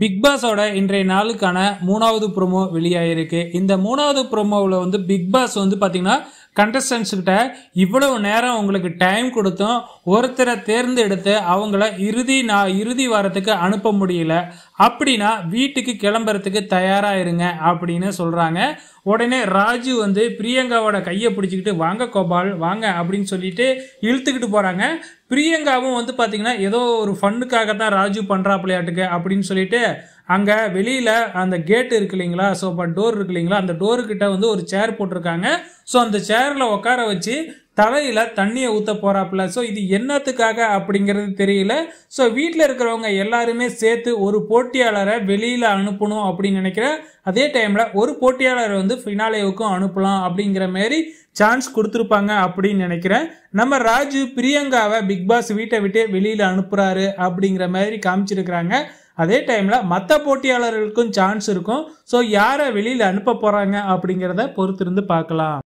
Big பாஸோட இன்றைய நாளுக்கான மூணாவது ப்ரோமோ வெளியாயிருக்கு. இந்த மூணாவது ப்ரோமோவில் வந்து பிக் பாஸ் வந்து பார்த்தீங்கன்னா கண்டஸ்டன்ஸ்கிட்ட இவ்வளவு நேரம் உங்களுக்கு டைம் கொடுத்தும் ஒருத்தரை தேர்ந்தெடுத்து அவங்கள இறுதி நான் இறுதி வாரத்துக்கு அனுப்ப முடியல. அப்படின்னா வீட்டுக்கு கிளம்புறதுக்கு தயாராக இருங்க அப்படின்னு சொல்கிறாங்க உடனே ராஜு வந்து பிரியங்காவோட கையை பிடிச்சிக்கிட்டு வாங்க கோபால் வாங்க அப்படின்னு சொல்லிட்டு இழுத்துக்கிட்டு போகிறாங்க பிரியங்காவும் வந்து பார்த்தீங்கன்னா ஏதோ ஒரு ஃபண்ணுக்காக தான் ராஜு பண்றாப்லையாட்டுக்கு அப்படின்னு சொல்லிட்டு அங்கே வெளியில் அந்த கேட் இருக்கு இல்லைங்களா? ஸோ இப்போ டோர் இருக்கு இல்லைங்களா? அந்த டோருக்கிட்ட வந்து ஒரு சேர் போட்டிருக்காங்க. ஸோ அந்த சேரில் உட்கார வச்சு தலையில் தண்ணியை ஊற்ற போகிறாப்புல ஸோ இது என்னத்துக்காக அப்படிங்கிறது தெரியல. ஸோ வீட்டில் இருக்கிறவங்க எல்லாருமே சேர்த்து ஒரு போட்டியாளரை வெளியில் அனுப்பணும் அப்படின்னு நினைக்கிறேன் அதே டைமில் ஒரு போட்டியாளர் வந்து ஃபினாலேவுக்கும் அனுப்பலாம் அப்படிங்கிற மாரி சான்ஸ் கொடுத்துருப்பாங்க அப்படின்னு நினைக்கிறேன். நம்ம ராஜு பிரியங்காவை பிக் பாஸ் வீட்டை விட்டு வெளியில் அனுப்புகிறாரு அப்படிங்கிற மாதிரி காமிச்சிருக்கிறாங்க. அதே டைமில் மற்ற போட்டியாளர்களுக்கும் சான்ஸ் இருக்கும். ஸோ யாரை வெளியில் அனுப்ப போகிறாங்க அப்படிங்கிறத பொறுத்திருந்து பார்க்கலாம்.